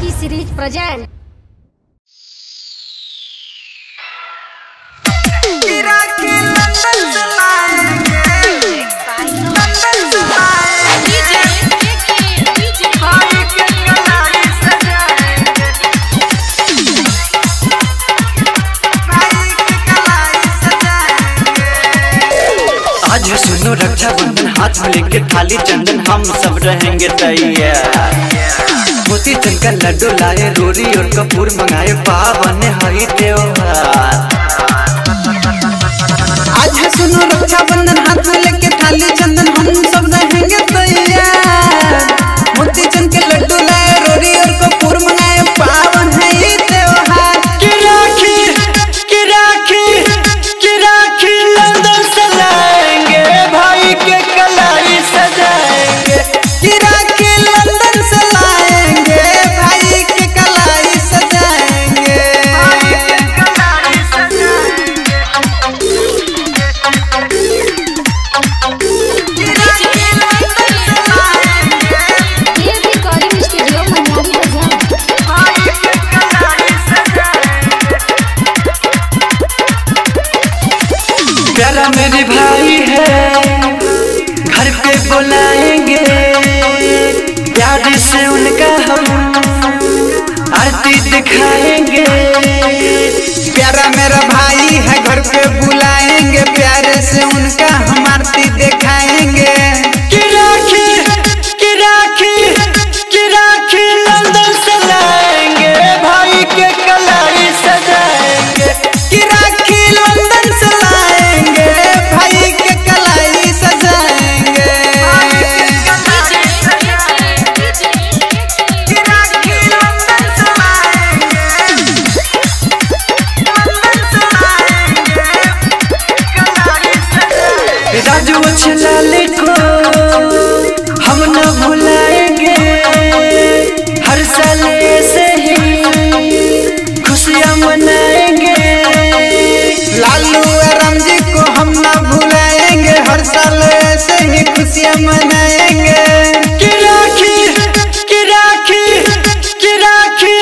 Series present. आज सुनो रक्षाबंधन हाथ में लेके थाली चंदन हम सब रहेंगे तैयार मोती चुनकर लड्डू लाए रोरी और कपूर मंगाए पावन हरी त्योहार प्यारा मेरे भाई है। घर पे बुलाएँगे। प्यार से उनका हम आरती दिखाएँगे। राजू छलाल को हम न भुलाएँगे। हर साल ऐसे ही खुशियाँ मनाएँगे। लालू राम जी को हम न भुलाएँगे। हर साल ऐसे ही खुशियाँ मनाएँगे। कि राखी कि राखी कि राखी